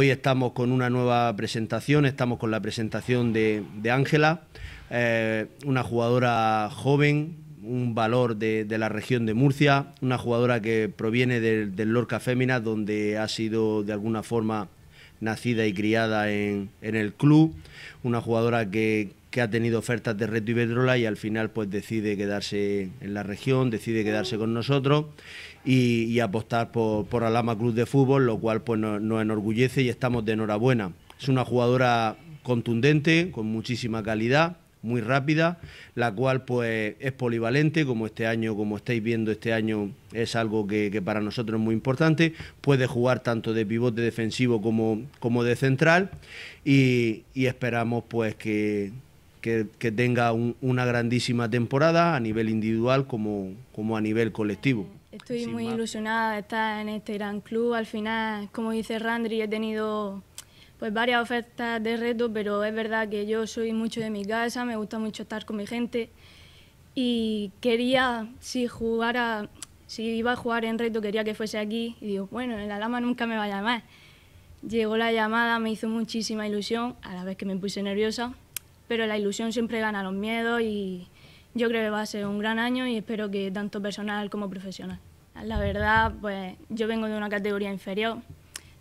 Hoy estamos con una nueva presentación, estamos con la presentación de Ángela, eh, una jugadora joven, un valor de, la región de Murcia, una jugadora que proviene del, Lorca Féminas, donde ha sido de alguna forma nacida y criada en, el club, una jugadora que, ha tenido ofertas de Reto Iberdrola y al final pues decide quedarse en la región, decide quedarse con nosotros y, apostar por, por Alama Club de Fútbol, lo cual pues nos, enorgullece y estamos de enhorabuena. Es una jugadora contundente, con muchísima calidad, muy rápida, la cual pues es polivalente, como este año, como estáis viendo este año, es algo que, para nosotros es muy importante, puede jugar tanto de pivote defensivo como, como de central y, esperamos pues que, que, tenga una grandísima temporada a nivel individual como, como a nivel colectivo. Estoy muy ilusionada de estar en este gran club. Al final, como dice Randri, he tenido pues varias ofertas de reto, pero es verdad que yo soy mucho de mi casa, me gusta mucho estar con mi gente y quería, si jugara, si iba a jugar en reto, quería que fuese aquí y digo, bueno, en la Lama nunca me va a llamar. Llegó la llamada, me hizo muchísima ilusión, a la vez que me puse nerviosa, pero la ilusión siempre gana los miedos y yo creo que va a ser un gran año y espero que tanto personal como profesional. La verdad, pues yo vengo de una categoría inferior,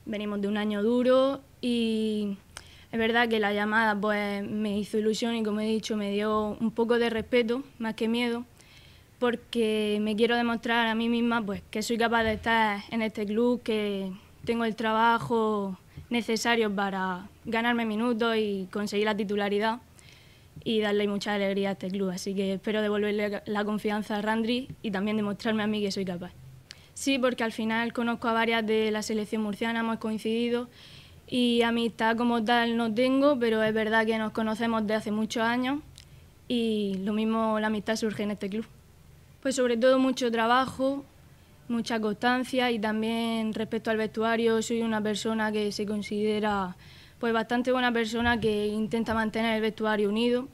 venimos de un año duro y es verdad que la llamada pues me hizo ilusión y como he dicho me dio un poco de respeto más que miedo porque me quiero demostrar a mí misma pues que soy capaz de estar en este club, que tengo el trabajo necesario para ganarme minutos y conseguir la titularidad y darle mucha alegría a este club. Así que espero devolverle la confianza a Randri y también demostrarme a mí que soy capaz. Sí, porque al final conozco a varias de la selección murciana, hemos coincidido y amistad como tal no tengo, pero es verdad que nos conocemos de hace muchos años y lo mismo la amistad surge en este club. Pues sobre todo mucho trabajo, mucha constancia y también respecto al vestuario soy una persona que se considera pues bastante buena persona que intenta mantener el vestuario unido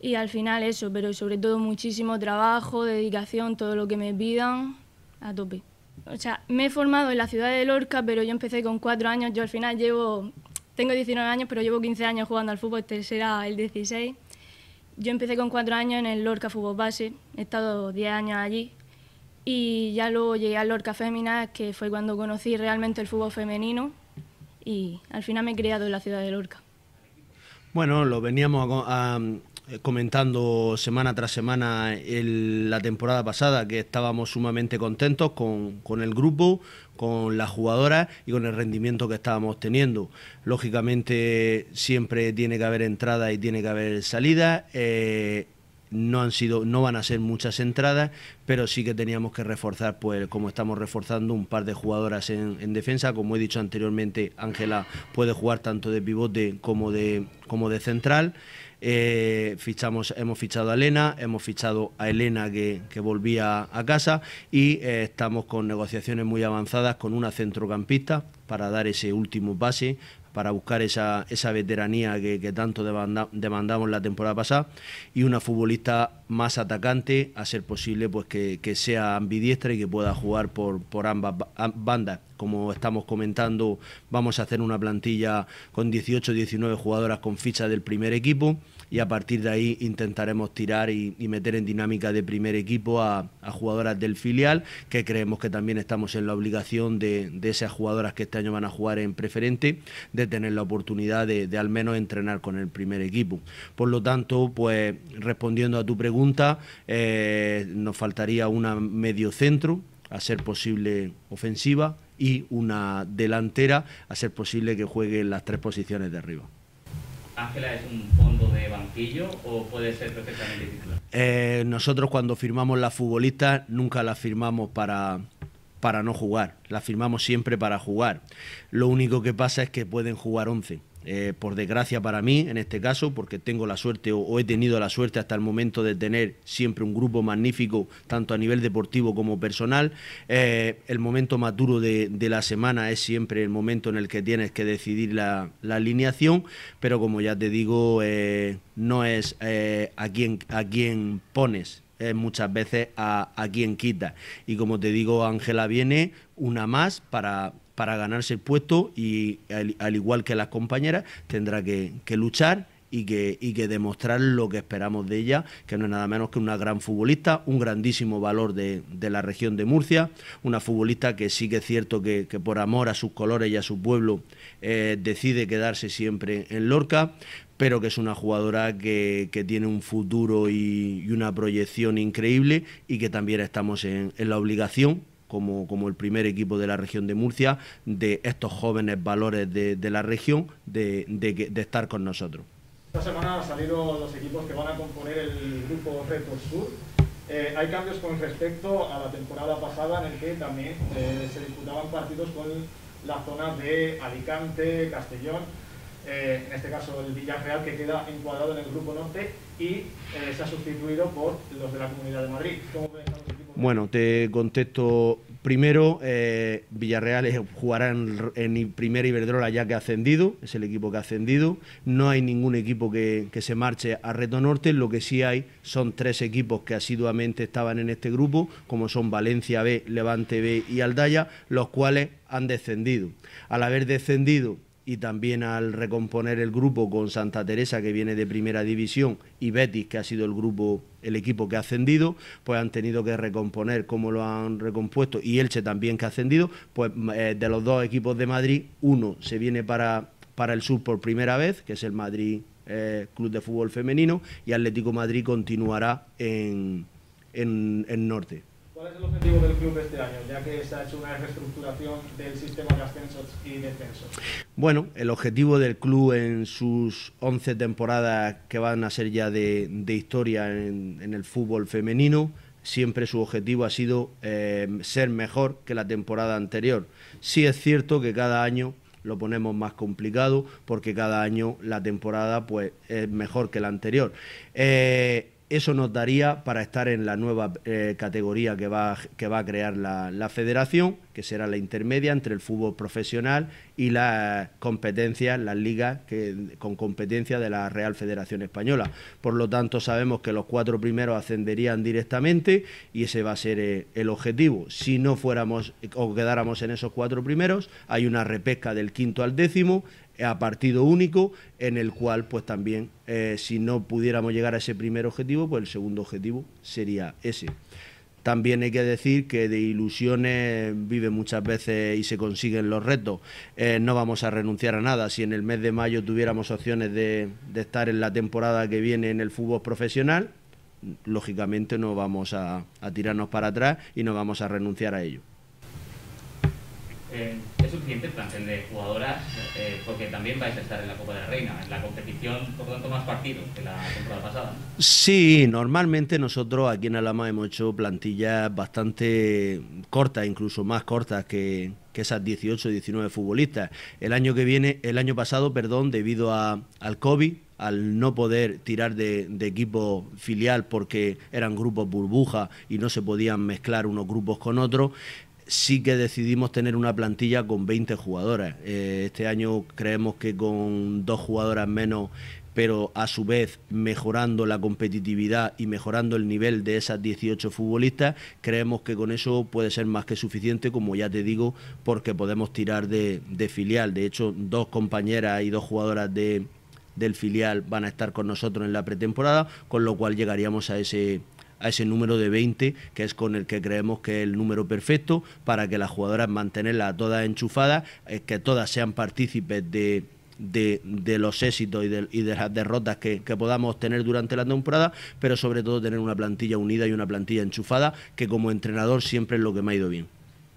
y al final eso, pero sobre todo muchísimo trabajo, dedicación, todo lo que me pidan a tope. O sea, me he formado en la ciudad de Lorca, pero yo empecé con cuatro años. Yo al final llevo, tengo 19 años, pero llevo 15 años jugando al fútbol, este será el 16. Yo empecé con cuatro años en el Lorca Fútbol Base, he estado 10 años allí y ya luego llegué al Lorca Féminas, que fue cuando conocí realmente el fútbol femenino y al final me he criado en la ciudad de Lorca. Bueno, lo veníamos a, eh, comentando semana tras semana la temporada pasada que estábamos sumamente contentos con, el grupo, con las jugadoras y con el rendimiento que estábamos teniendo. Lógicamente siempre tiene que haber entrada y tiene que haber salida. Eh, no han sido, no van a ser muchas entradas, pero sí que teníamos que reforzar, pues como estamos reforzando un par de jugadoras en, en defensa, como he dicho anteriormente, Ángela puede jugar tanto de pivote como de, como de central. Eh, fichamos, hemos fichado a Elena, hemos fichado a Elena que, volvía a casa y eh, estamos con negociaciones muy avanzadas con una centrocampista para dar ese último pase para buscar esa, esa veteranía que, tanto demandamos la temporada pasada y una futbolista más atacante, a ser posible pues que, sea ambidiestra y que pueda jugar por, por ambas bandas. Como estamos comentando, vamos a hacer una plantilla con 18-19 jugadoras con ficha del primer equipo y a partir de ahí intentaremos tirar y, meter en dinámica de primer equipo a, jugadoras del filial, que creemos que también estamos en la obligación de, esas jugadoras que este año van a jugar en preferente, de tener la oportunidad de, al menos entrenar con el primer equipo. Por lo tanto, pues respondiendo a tu pregunta, eh, nos faltaría una medio centro, a ser posible ofensiva, y una delantera, a ser posible que juegue en las tres posiciones de arriba. Ángela es un fondo de banquillo o puede ser perfectamente titular? Eh, nosotros cuando firmamos las futbolistas nunca las firmamos para, para no jugar, las firmamos siempre para jugar. Lo único que pasa es que pueden jugar 11 eh, por desgracia para mí, en este caso, porque tengo la suerte o, he tenido la suerte hasta el momento de tener siempre un grupo magnífico, tanto a nivel deportivo como personal. Eh, el momento maturo de, la semana es siempre el momento en el que tienes que decidir la, alineación, pero como ya te digo, eh, no es a quién a quién pones, es muchas veces a, a quien quita. Y como te digo, Ángela viene una más para para ganarse el puesto y al, igual que las compañeras tendrá que, luchar y que, y que, demostrar lo que esperamos de ella, que no es nada menos que una gran futbolista, un grandísimo valor de, la región de Murcia, una futbolista que sí que es cierto que, por amor a sus colores y a su pueblo eh, decide quedarse siempre en Lorca, pero que es una jugadora que, tiene un futuro y, una proyección increíble y que también estamos en la obligación como, el primer equipo de la región de Murcia, de estos jóvenes valores de, la región, de, estar con nosotros. Esta semana han salido los equipos que van a componer el grupo Reto Sur. Eh, hay cambios con respecto a la temporada pasada en el que también eh, se disputaban partidos con la zona de Alicante, Castellón, eh, en este caso el Villarreal que queda encuadrado en el grupo norte y se ha sustituido por los de la Comunidad de Madrid. Bueno, te contesto primero. Eh, Villarreal jugará en, en, Primera Iberdrola ya que ha ascendido, es el equipo que ha ascendido. No hay ningún equipo que, se marche a Reto Norte. Lo que sí hay son tres equipos que asiduamente estaban en este grupo, como son Valencia B, Levante B y Aldaya, los cuales han descendido. Al haber descendido y también al recomponer el grupo con Santa Teresa que viene de primera división y Betis que ha sido el grupo el equipo que ha ascendido pues han tenido que recomponer como lo han recompuesto y Elche también que ha ascendido pues eh, de los dos equipos de Madrid uno se viene para para el sur por primera vez que es el Madrid eh, Club de Fútbol Femenino y Atlético Madrid continuará en, en, en norte ¿Cuál es el objetivo del club este año, ya que se ha hecho una reestructuración del sistema de ascensos y descensos? Bueno, el objetivo del club en sus 11 temporadas que van a ser ya de, historia en, el fútbol femenino, siempre su objetivo ha sido eh, ser mejor que la temporada anterior. Sí es cierto que cada año lo ponemos más complicado porque cada año la temporada pues es mejor que la anterior. Eh, eso nos daría para estar en la nueva eh, categoría que va, que va a crear la, federación, que será la intermedia entre el fútbol profesional y las competencias, las ligas con competencia de la Real Federación Española. Por lo tanto, sabemos que los cuatro primeros ascenderían directamente y ese va a ser eh, el objetivo. Si no fuéramos o quedáramos en esos cuatro primeros, hay una repesca del quinto al décimo a partido único, en el cual pues también eh, si no pudiéramos llegar a ese primer objetivo, pues el segundo objetivo sería ese. También hay que decir que de ilusiones vive muchas veces y se consiguen los retos. Eh, no vamos a renunciar a nada. Si en el mes de mayo tuviéramos opciones de, estar en la temporada que viene en el fútbol profesional, lógicamente no vamos a tirarnos para atrás y no vamos a renunciar a ello. Eh, ¿es suficiente el plantel de jugadoras? Eh, porque también vais a estar en la Copa de la Reina, en la competición, por tanto, más partidos que la temporada pasada. Sí, normalmente nosotros aquí en Alama hemos hecho plantillas bastante cortas, incluso más cortas que, esas 18 19 futbolistas. El año que viene, el año pasado, perdón, debido a, al COVID, al no poder tirar de, de, equipo filial porque eran grupos burbuja y no se podían mezclar unos grupos con otros, sí que decidimos tener una plantilla con 20 jugadoras. Eh, este año creemos que con dos jugadoras menos, pero a su vez mejorando la competitividad y mejorando el nivel de esas 18 futbolistas, creemos que con eso puede ser más que suficiente, como ya te digo, porque podemos tirar de, filial. De hecho, dos compañeras y dos jugadoras de, del filial van a estar con nosotros en la pretemporada, con lo cual llegaríamos a ese a ese número de 20, que es con el que creemos que es el número perfecto para que las jugadoras mantenerlas todas enchufadas, eh, que todas sean partícipes de, de, los éxitos y de, las derrotas que, podamos tener durante la temporada, pero sobre todo tener una plantilla unida y una plantilla enchufada, que como entrenador siempre es lo que me ha ido bien.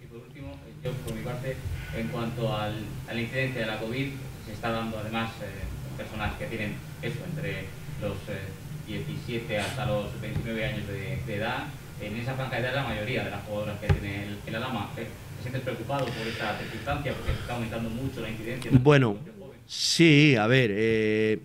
Y por último, yo por mi parte, en cuanto al, a la incidencia de la COVID, se está dando además eh, personas que tienen eso entre los... Eh, 17 hasta los 29 años de, edad. En esa franja de edad la mayoría de las jugadoras que tiene el, el Alama. ¿Te sientes preocupado por esta circunstancia? Porque se está aumentando mucho la incidencia. Bueno, sí, a ver. Eh,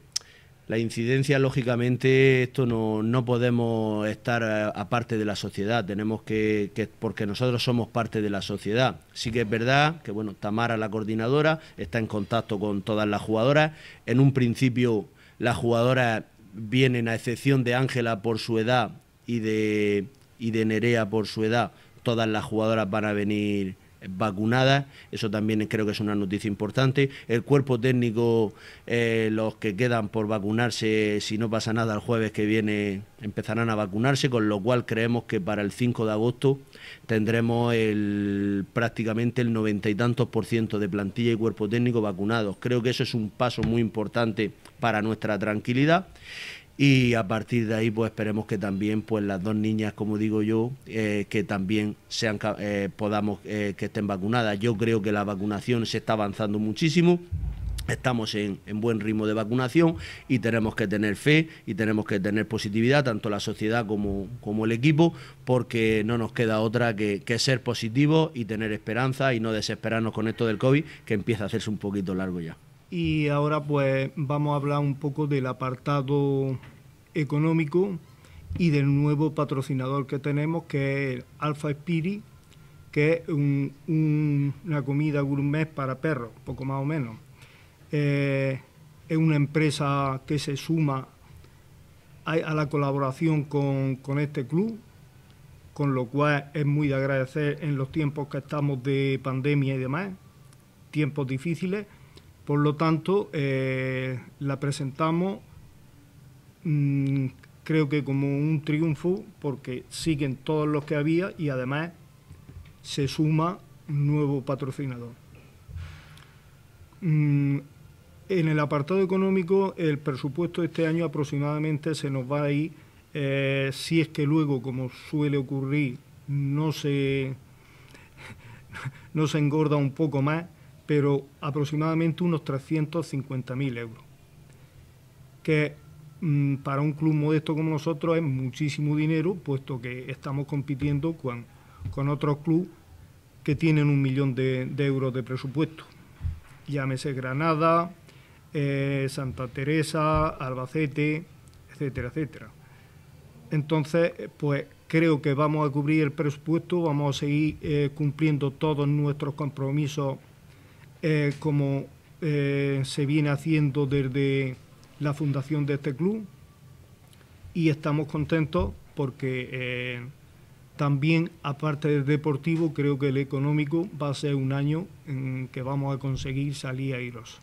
la incidencia, lógicamente, esto no, no podemos estar eh, aparte de la sociedad, tenemos que, que, porque nosotros somos parte de la sociedad. Sí que es verdad que, bueno, Tamara, la coordinadora, está en contacto con todas las jugadoras. En un principio, las jugadoras vienen, a excepción de Ángela por su edad y de, y de Nerea por su edad, todas las jugadoras van a venir vacunadas, eso también creo que es una noticia importante. El cuerpo técnico, eh, los que quedan por vacunarse, si no pasa nada el jueves que viene, empezarán a vacunarse, con lo cual creemos que para el 5 de agosto tendremos el, prácticamente el noventa y tantos por ciento de plantilla y cuerpo técnico vacunados. Creo que eso es un paso muy importante para nuestra tranquilidad y a partir de ahí pues esperemos que también pues las dos niñas como digo yo eh, que también sean eh, podamos eh, que estén vacunadas yo creo que la vacunación se está avanzando muchísimo Estamos en, buen ritmo de vacunación y tenemos que tener fe y tenemos que tener positividad, tanto la sociedad como, como el equipo, porque no nos queda otra que, que, ser positivos y tener esperanza y no desesperarnos con esto del COVID, que empieza a hacerse un poquito largo ya. Y ahora pues vamos a hablar un poco del apartado económico y del nuevo patrocinador que tenemos, que es Alpha Spirit, que es una comida gourmet para perros, poco más o menos. Eh, es una empresa que se suma a, la colaboración con, con, este club, con lo cual es muy de agradecer en los tiempos que estamos de pandemia y demás, tiempos difíciles. Por lo tanto, eh, la presentamos Mm, creo que como un triunfo porque siguen todos los que había y además se suma un nuevo patrocinador. Mm, en el apartado económico, el presupuesto de este año aproximadamente se nos va a ir, eh, si es que luego, como suele ocurrir, no se, no se engorda un poco más, pero aproximadamente unos 350.000 euros, que Mm, para un club modesto como nosotros es muchísimo dinero, puesto que estamos compitiendo con, con otros clubes que tienen un millón de, euros de presupuesto. Llámese Granada, eh, Santa Teresa, Albacete, etcétera, etcétera. Entonces, pues creo que vamos a cubrir el presupuesto, vamos a seguir eh, cumpliendo todos nuestros compromisos eh, como se viene haciendo desde la fundación de este club y estamos contentos porque eh, también, aparte del deportivo, creo que el económico va a ser un año en que vamos a conseguir salir a iros.